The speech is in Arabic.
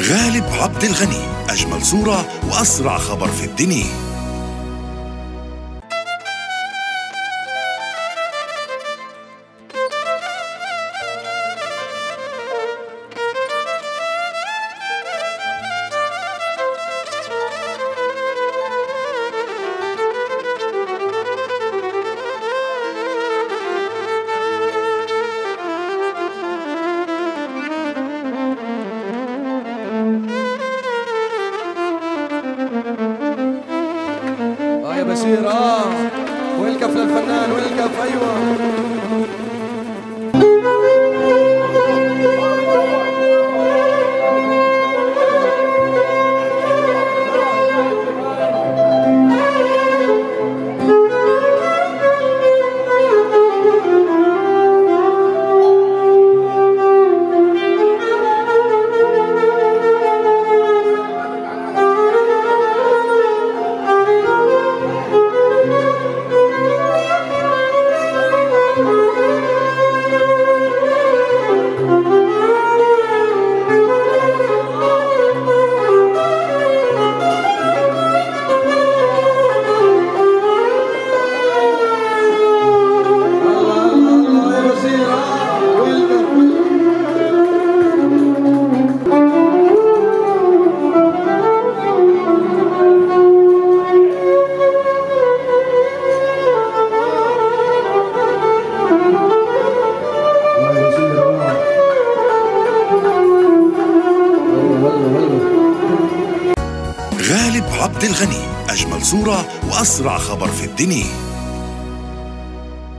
غالب عبد الغني أجمل صورة وأسرع خبر في الدنيا. بشير آه والكف للفنان والكف أيوه. غالب عبد الغني أجمل صورة وأسرع خبر في الدنيا.